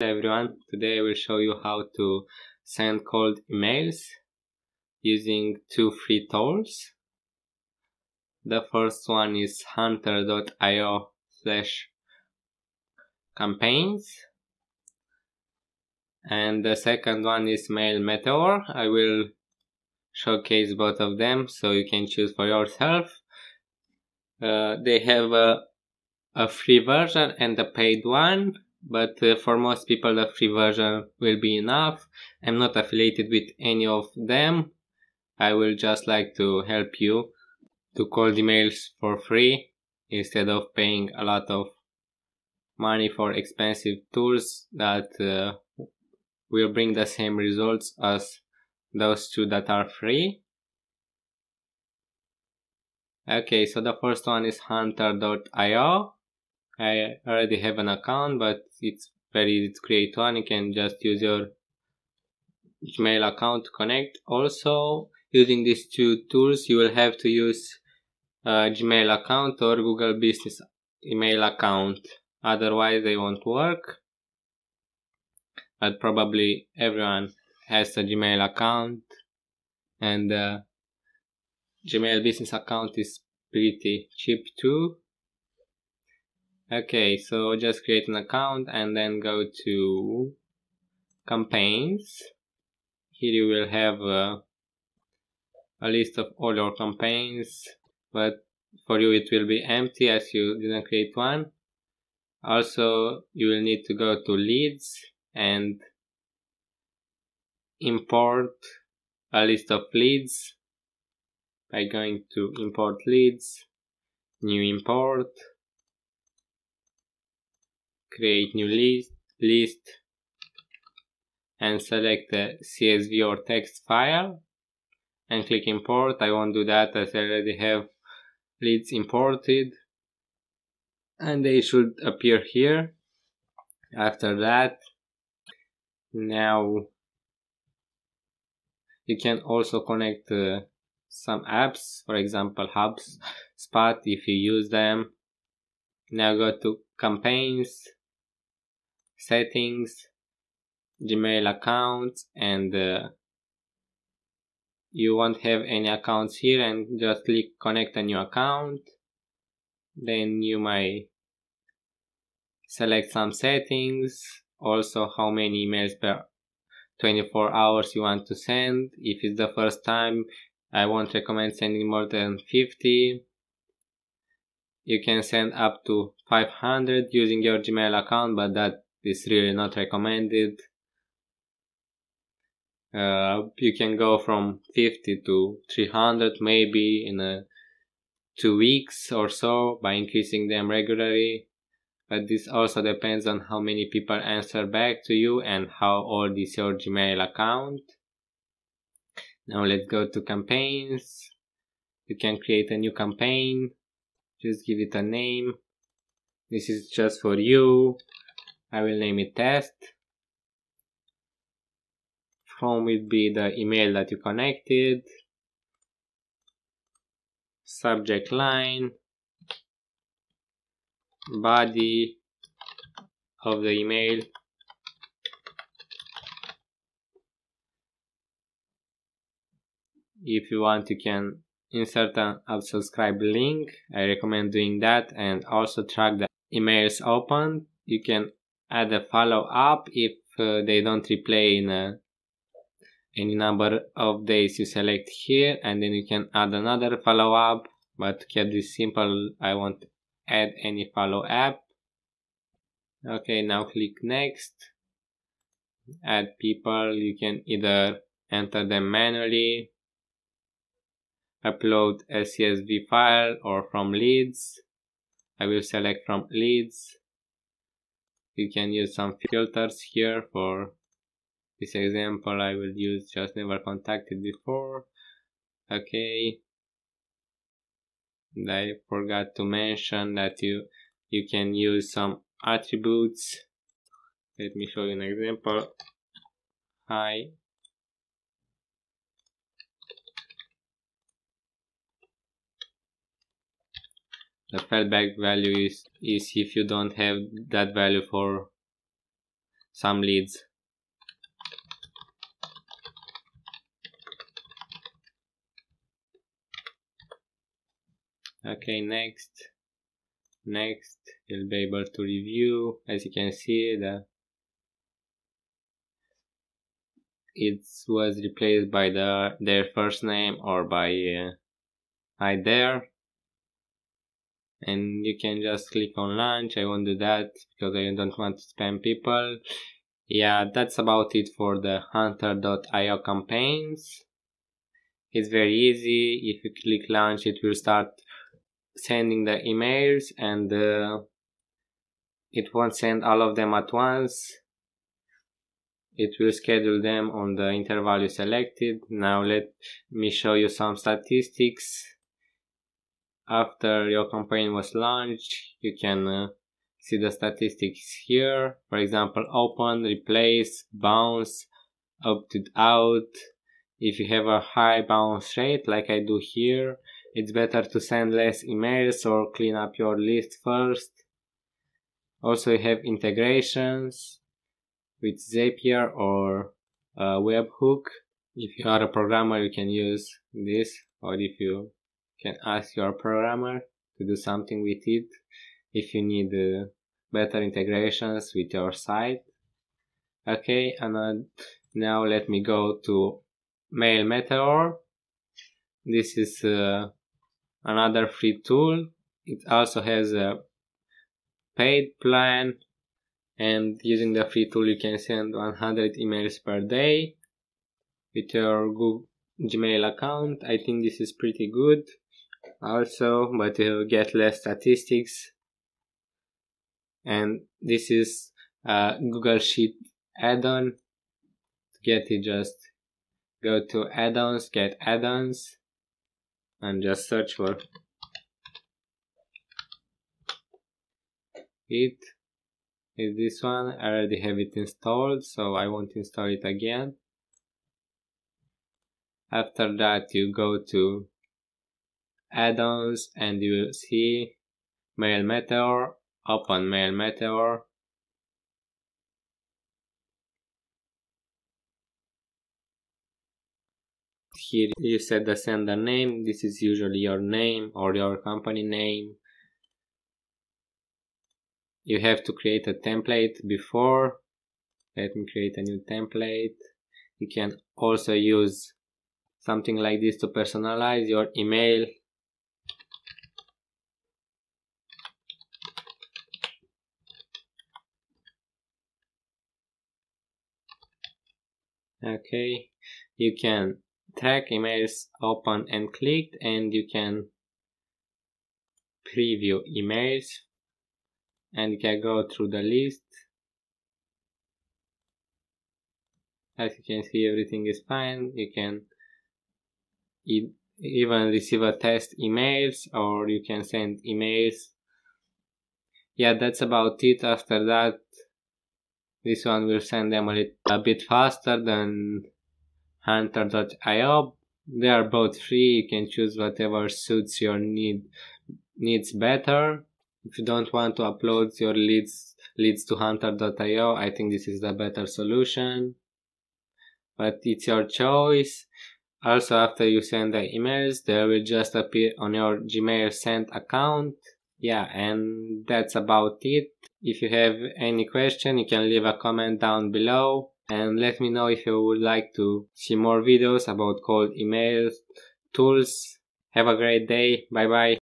everyone, today I will show you how to send cold emails using two free tools. The first one is hunter.io slash campaigns and the second one is Mail Meteor. I will showcase both of them so you can choose for yourself. Uh, they have a, a free version and a paid one but uh, for most people the free version will be enough. I'm not affiliated with any of them. I will just like to help you to call emails for free instead of paying a lot of money for expensive tools that uh, will bring the same results as those two that are free. Okay, so the first one is hunter.io I already have an account, but it's very easy to create one. You can just use your Gmail account to connect. Also, using these two tools, you will have to use a Gmail account or Google Business email account. Otherwise, they won't work. But probably everyone has a Gmail account, and uh, Gmail business account is pretty cheap too Okay, so just create an account and then go to campaigns. Here you will have uh, a list of all your campaigns, but for you it will be empty as you didn't create one. Also, you will need to go to leads and import a list of leads by going to import leads, new import, create new list, list and select the CSV or text file and click import. I won't do that as I already have leads imported and they should appear here. After that, now you can also connect uh, some apps, for example HubSpot if you use them. Now go to campaigns settings gmail account and uh, you won't have any accounts here and just click connect a new account. Then you might select some settings also how many emails per 24 hours you want to send. If it's the first time I won't recommend sending more than 50 you can send up to 500 using your Gmail account but that is really not recommended. Uh, you can go from 50 to 300 maybe in a two weeks or so by increasing them regularly. But this also depends on how many people answer back to you and how old is your Gmail account. Now let's go to campaigns. You can create a new campaign. Just give it a name. This is just for you. I will name it test. From will be the email that you connected. Subject line. Body of the email. If you want, you can insert an unsubscribe link. I recommend doing that and also track the emails opened. You can add a follow up if uh, they don't replay in a, any number of days you select here and then you can add another follow up but to keep this simple I won't add any follow up okay now click next. Add people you can either enter them manually upload a CSV file or from leads I will select from leads you can use some filters here for this example. I will use just never contacted before. Okay. And I forgot to mention that you you can use some attributes. Let me show you an example. Hi the fallback value is, is if you don't have that value for some leads. Okay, next, next, you'll be able to review, as you can see, the it was replaced by the their first name or by uh, I there and you can just click on launch. I won't do that because I don't want to spam people. Yeah that's about it for the hunter.io campaigns. It's very easy. If you click launch it will start sending the emails and uh, it won't send all of them at once. It will schedule them on the interval you selected. Now let me show you some statistics after your campaign was launched you can uh, see the statistics here. For example open replace bounce opted out. If you have a high bounce rate like I do here it's better to send less emails or clean up your list first. Also you have integrations with Zapier or uh, webhook. If you are a programmer you can use this or if you can ask your programmer to do something with it if you need uh, better integrations with your site. Okay and uh, now let me go to mail meteor. This is uh, another free tool. It also has a paid plan and using the free tool you can send 100 emails per day with your Google Gmail account. I think this is pretty good. Also but you get less statistics. And this is a Google Sheet add-on. To get it just go to add-ons get add-ons and just search for it. Is this one? I already have it installed so I won't install it again after that you go to add-ons and you see Mail Meteor, open Mail Meteor. Here you set the sender name, this is usually your name or your company name. You have to create a template before. Let me create a new template. You can also use something like this to personalize your email. Okay you can track emails open and clicked and you can preview emails. And you can go through the list. As you can see everything is fine. You can e even receive a test emails or you can send emails yeah that's about it after that this one will send them a, little, a bit faster than hunter.io. They are both free. You can choose whatever suits your need needs better. If you don't want to upload your leads leads to hunter.io, I think this is the better solution. But it's your choice. Also, after you send the emails, they will just appear on your Gmail sent account. Yeah and that's about it. If you have any question you can leave a comment down below. And let me know if you would like to see more videos about cold email tools. Have a great day. Bye bye